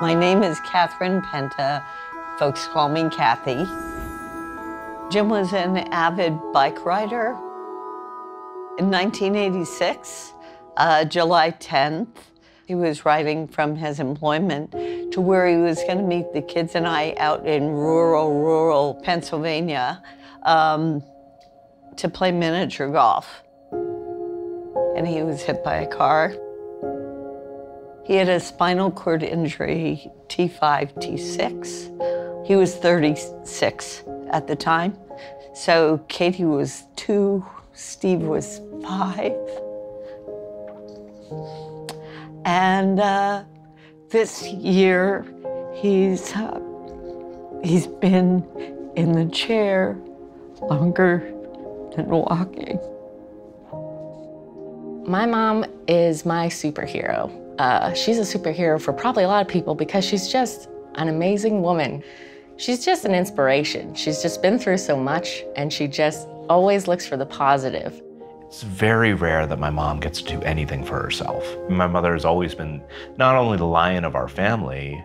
My name is Catherine Penta. Folks call me Cathy. Jim was an avid bike rider. In 1986, uh, July 10th, he was riding from his employment to where he was going to meet the kids and I out in rural, rural Pennsylvania um, to play miniature golf. And he was hit by a car. He had a spinal cord injury, T5, T6. He was 36 at the time. So Katie was two, Steve was five. And uh, this year, he's, uh, he's been in the chair longer than walking. My mom is my superhero. Uh, she's a superhero for probably a lot of people because she's just an amazing woman. She's just an inspiration. She's just been through so much and she just always looks for the positive. It's very rare that my mom gets to do anything for herself. My mother has always been not only the lion of our family,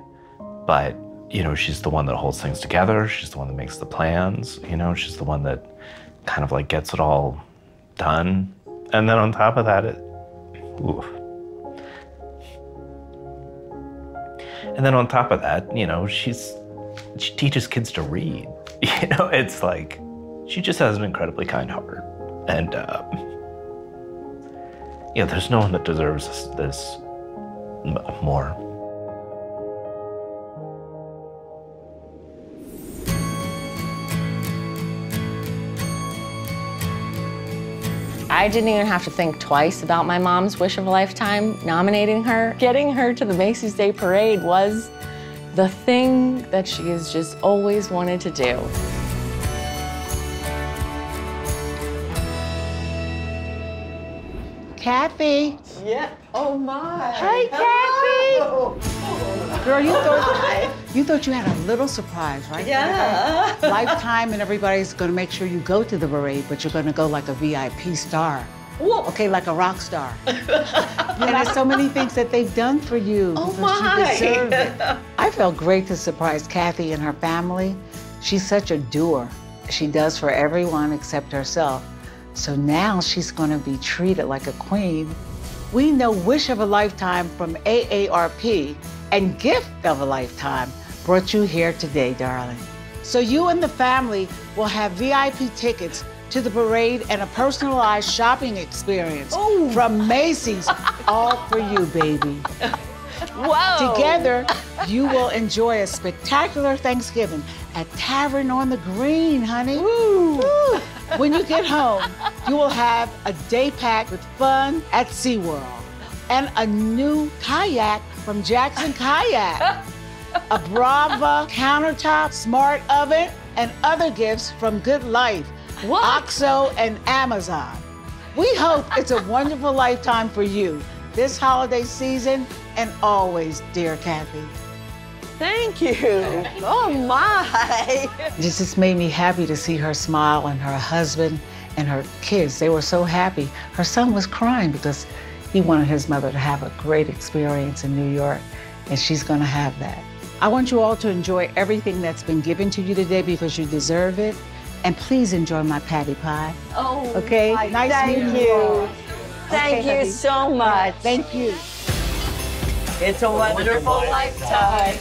but you know, she's the one that holds things together. She's the one that makes the plans. You know, she's the one that kind of like gets it all done. And then on top of that, it, oof. And then on top of that, you know, she's she teaches kids to read. You know, it's like she just has an incredibly kind heart, and uh, you know, there's no one that deserves this, this more. I didn't even have to think twice about my mom's wish of a lifetime nominating her. Getting her to the Macy's Day Parade was the thing that she has just always wanted to do. Cathy. Yeah. Oh my. Hey, Cathy. Girl, you thought you thought you had a little surprise, right? Yeah. Lifetime and everybody's gonna make sure you go to the parade, but you're gonna go like a VIP star. Whoa. Okay, like a rock star. know, there's so many things that they've done for you Oh, my. you. I felt great to surprise Cathy and her family. She's such a doer. She does for everyone except herself. So now she's going to be treated like a queen. We know Wish of a Lifetime from AARP and Gift of a Lifetime brought you here today, darling. So you and the family will have VIP tickets to the parade and a personalized shopping experience from Macy's, all for you, baby. Whoa. Together, you will enjoy a spectacular Thanksgiving at Tavern on the Green, honey. Woo. When you get home, you will have a day packed with fun at SeaWorld and a new kayak from Jackson Kayak, a Brava countertop, smart oven, and other gifts from Good Life, OXO, and Amazon. We hope it's a wonderful lifetime for you this holiday season and always, dear Cathy. Thank you. Oh my. This just made me happy to see her smile and her husband and her kids. They were so happy. Her son was crying because he wanted his mother to have a great experience in New York, and she's going to have that. I want you all to enjoy everything that's been given to you today because you deserve it. And please enjoy my Patti pie. Oh. Okay? my- Nice Thank meeting you. you. Thank Okay, you honey. so much. Thank you. It's a wonderful lifetime.